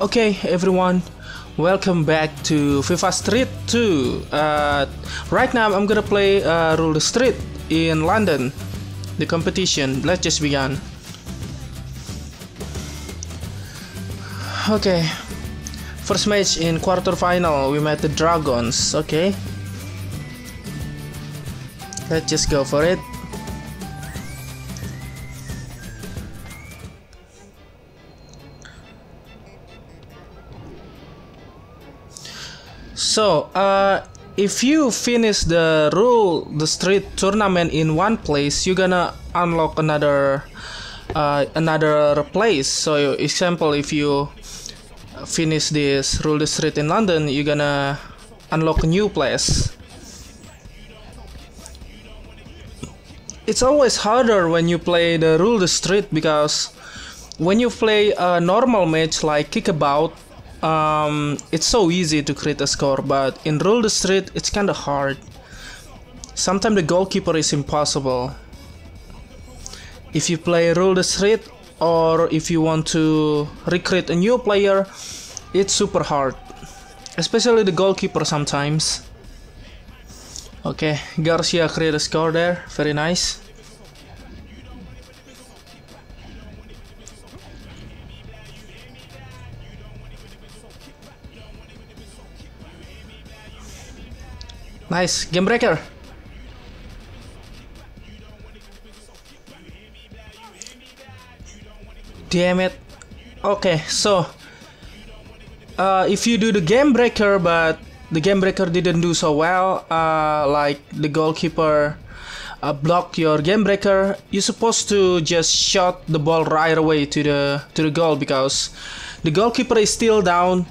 Okay, everyone, welcome back to FIFA Street 2. Uh, right now, I'm gonna play uh, Rule the Street in London, the competition. Let's just begin. Okay, first match in quarterfinal, we met the Dragons. Okay, let's just go for it. So, uh, if you finish the rule the street tournament in one place, you're gonna unlock another uh, another place. So, example, if you finish this rule the street in London, you're gonna unlock a new place. It's always harder when you play the rule the street because when you play a normal match like kickabout um, it's so easy to create a score, but in Rule the Street, it's kinda hard. Sometimes the goalkeeper is impossible. If you play Rule the Street, or if you want to recruit a new player, it's super hard. Especially the goalkeeper sometimes. Okay, Garcia create a score there, very nice. Nice, game breaker. Damn it. Okay, so uh, if you do the game breaker, but the game breaker didn't do so well, uh, like the goalkeeper uh, block your game breaker, you're supposed to just shot the ball right away to the to the goal because the goalkeeper is still down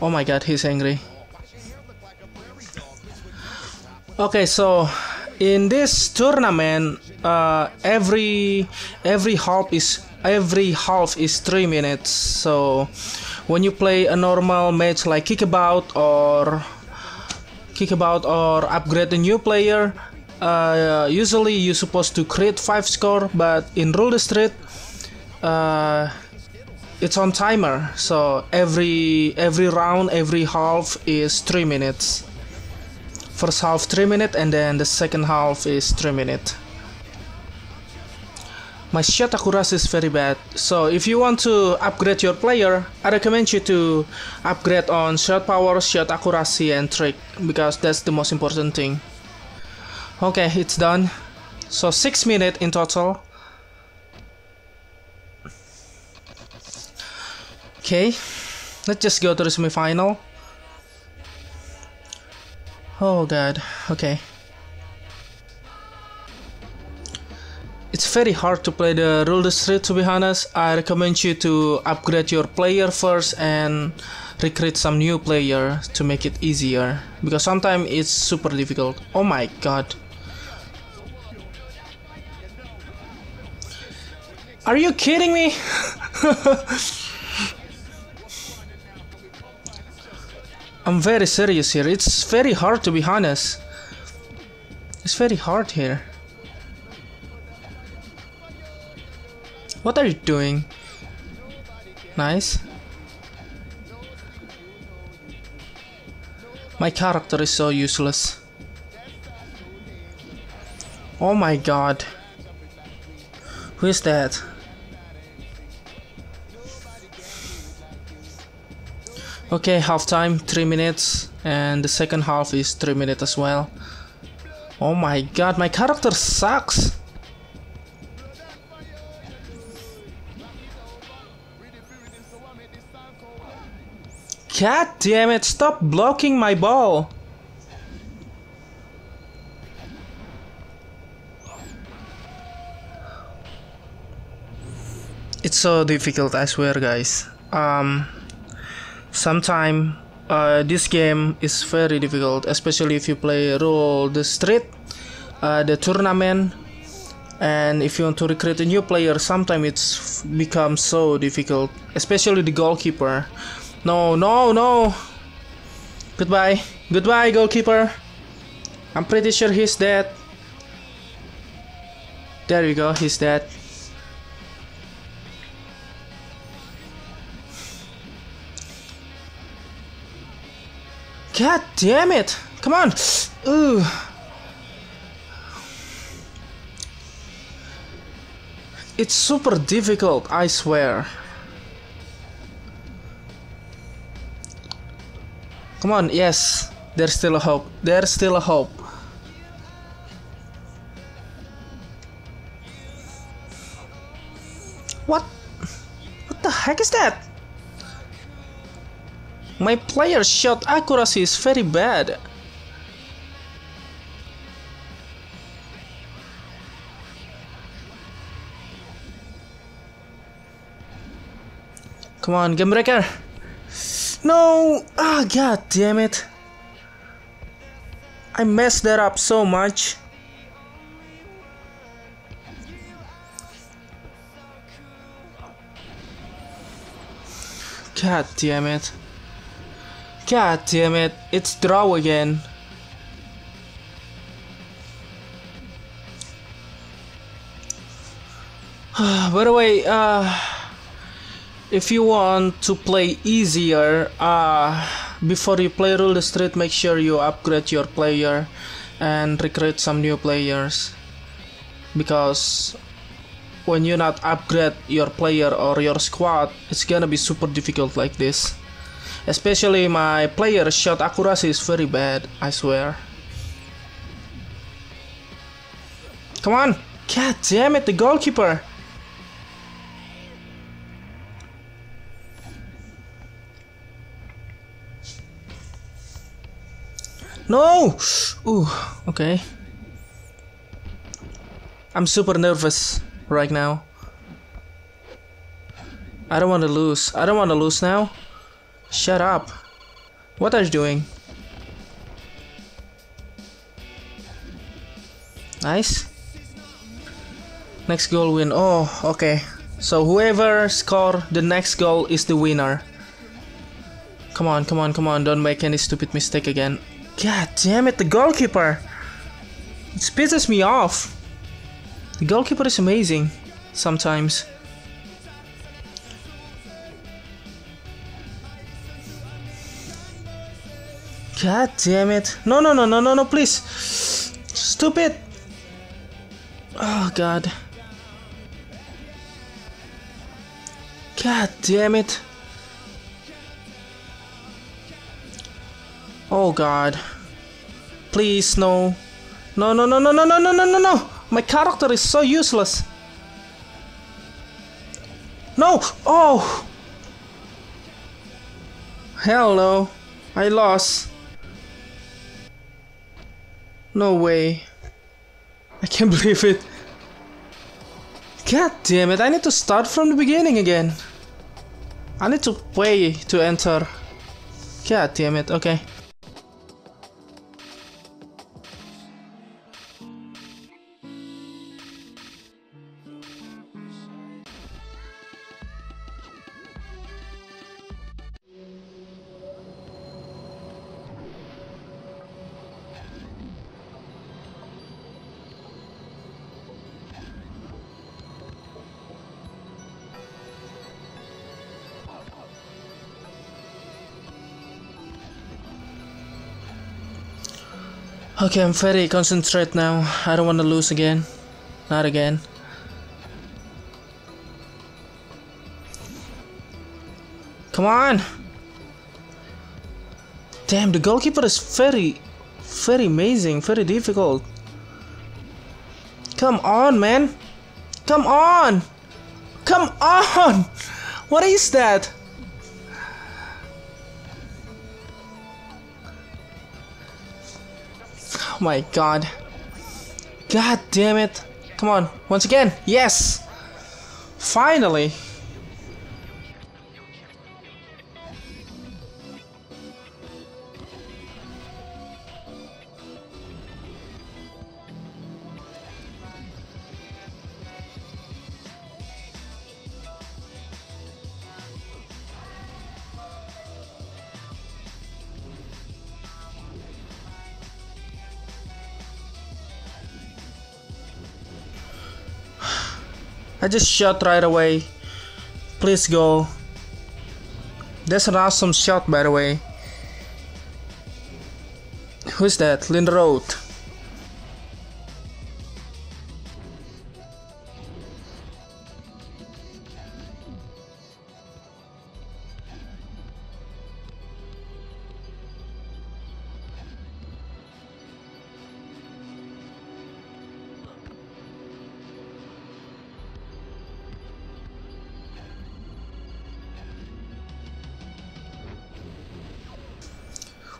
Oh my god, he's angry. Okay, so in this tournament, uh, every every half is every half is three minutes. So when you play a normal match like kickabout or kickabout or upgrade a new player, uh, usually you're supposed to create five score, but in Rule the Street, uh, it's on timer so every every round every half is three minutes. First half three minutes and then the second half is three minutes my shot accuracy is very bad. So if you want to upgrade your player I recommend you to upgrade on shot power shot accuracy and trick because that's the most important thing. Okay it's done. So six minutes in total Okay, let's just go to the semi-final. Oh god, okay. It's very hard to play the Rule the Street to be honest. I recommend you to upgrade your player first and recruit some new player to make it easier. Because sometimes it's super difficult. Oh my god. Are you kidding me? I'm very serious here. It's very hard to be honest. It's very hard here. What are you doing? Nice. My character is so useless. Oh my god. Who is that? Okay, half time, 3 minutes, and the second half is 3 minutes as well. Oh my god, my character sucks! God damn it, stop blocking my ball! It's so difficult, I swear guys. Um, sometime uh, this game is very difficult, especially if you play rule the street, uh, the tournament, and if you want to recruit a new player, sometimes it's becomes so difficult, especially the goalkeeper. No, no, no. Goodbye, goodbye, goalkeeper. I'm pretty sure he's dead. There you go, he's dead. God damn it! Come on! Ooh. It's super difficult, I swear. Come on, yes. There's still a hope. There's still a hope. What? What the heck is that? My player's shot accuracy is very bad. Come on, game breaker. No! Ah, oh, god damn it. I messed that up so much. God damn it. God damn it, it's draw again. By the way, uh, if you want to play easier, uh, before you play Rule the Street, make sure you upgrade your player and recruit some new players. Because when you not upgrade your player or your squad, it's gonna be super difficult like this. Especially my player shot accuracy is very bad, I swear. Come on! God damn it, the goalkeeper! No! Ooh, okay. I'm super nervous right now. I don't want to lose. I don't want to lose now. Shut up. What are you doing? Nice. Next goal win. Oh, okay. So whoever score the next goal is the winner. Come on, come on, come on. Don't make any stupid mistake again. God damn it, the goalkeeper. It pisses me off. The goalkeeper is amazing. Sometimes. God damn it. No, no, no, no, no, no, please. Stupid. Oh, God. God damn it. Oh, God. Please, no. No, no, no, no, no, no, no, no, no, no. My character is so useless. No! Oh! Hell no. I lost. No way. I can't believe it. God damn it, I need to start from the beginning again. I need to pay to enter. God damn it, okay. Okay, I'm very concentrate now. I don't want to lose again. Not again. Come on! Damn, the goalkeeper is very, very amazing, very difficult. Come on, man. Come on. Come on. What is that? Oh my god. God damn it. Come on, once again. Yes. Finally. I just shot right away. Please go. That's an awesome shot by the way. Who's that? Linderoth.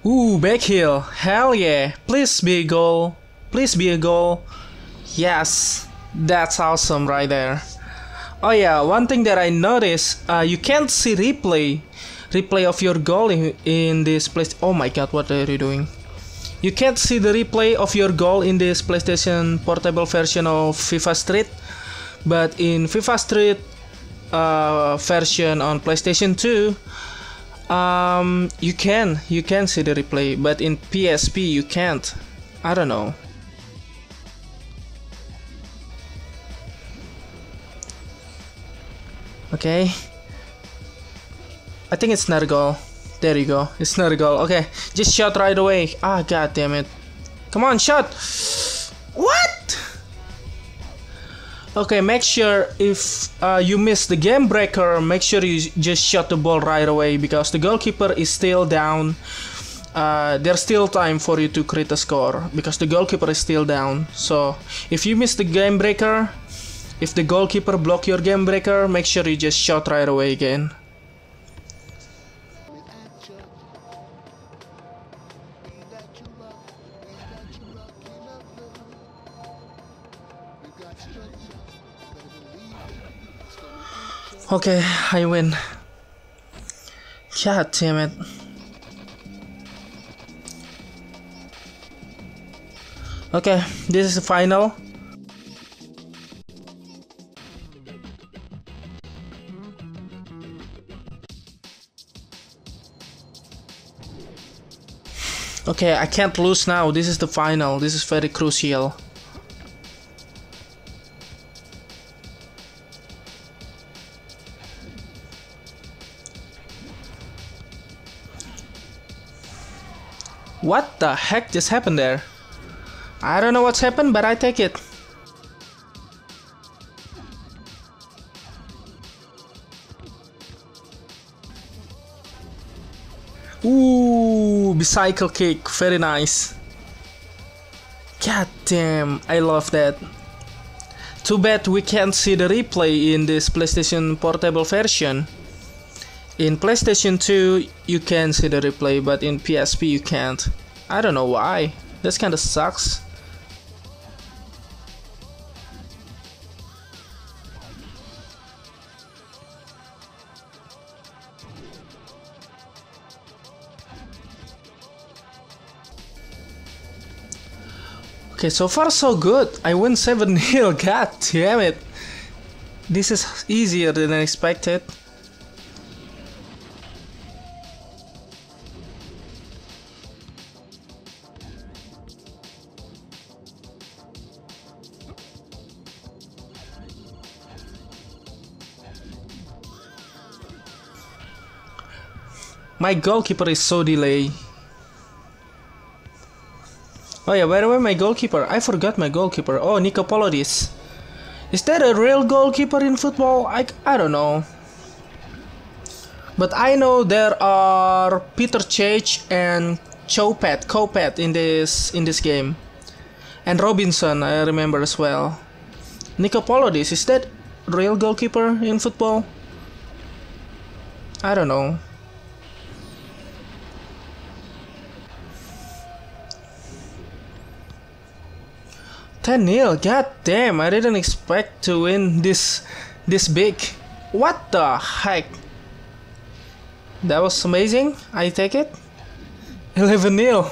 Ooh, back heel. Hell yeah. Please be a goal. Please be a goal. Yes. That's awesome right there. Oh yeah, one thing that I noticed, uh, you can't see replay. Replay of your goal in, in this place. Oh my god, what are you doing? You can't see the replay of your goal in this PlayStation portable version of FIFA Street. But in FIFA Street uh, version on PlayStation 2, um, you can, you can see the replay, but in PSP you can't. I don't know. Okay. I think it's not a goal. There you go. It's not a goal. Okay, just shot right away. Ah, god damn it. Come on, shot. What? Okay, make sure if uh, you miss the game breaker, make sure you just shot the ball right away because the goalkeeper is still down. Uh, there's still time for you to create a score because the goalkeeper is still down. So if you miss the game breaker, if the goalkeeper block your game breaker, make sure you just shot right away again. Okay, I win. God damn it. Okay, this is the final. Okay, I can't lose now. This is the final. This is very crucial. What the heck just happened there? I don't know what's happened, but I take it. Ooh, bicycle kick, very nice. God damn, I love that. Too bad we can't see the replay in this PlayStation Portable version. In PlayStation 2, you can see the replay, but in PSP you can't. I don't know why. This kinda sucks. Okay, so far so good. I win 7-0, god damn it. This is easier than I expected. My goalkeeper is so delayed. Oh yeah, where way, my goalkeeper. I forgot my goalkeeper. Oh, Nikopolidis. Is that a real goalkeeper in football? I, I don't know. But I know there are Peter Cech and Chopet, Kopet in this in this game, and Robinson I remember as well. Nikopolidis is that real goalkeeper in football? I don't know. Ten nil. God damn! I didn't expect to win this this big. What the heck? That was amazing. I take it. 11 0.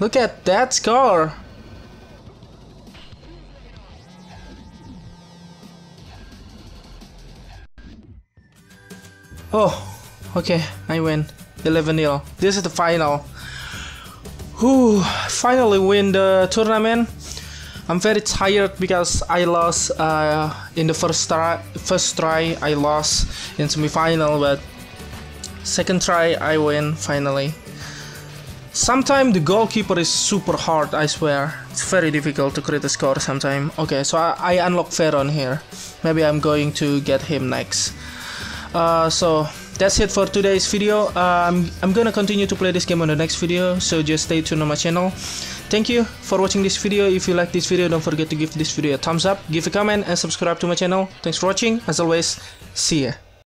Look at that score. Oh, okay, I win. 11 0. This is the final. Whew, finally win the tournament. I'm very tired because I lost uh, in the first try. First try I lost in semifinal, but second try I win finally. Sometimes the goalkeeper is super hard. I swear, it's very difficult to create a score. Sometimes. Okay, so I, I unlock Veron here. Maybe I'm going to get him next. Uh, so that's it for today's video. I'm, I'm gonna continue to play this game on the next video, so just stay tuned on my channel. Thank you for watching this video. If you like this video, don't forget to give this video a thumbs up, give a comment, and subscribe to my channel. Thanks for watching. As always, see ya.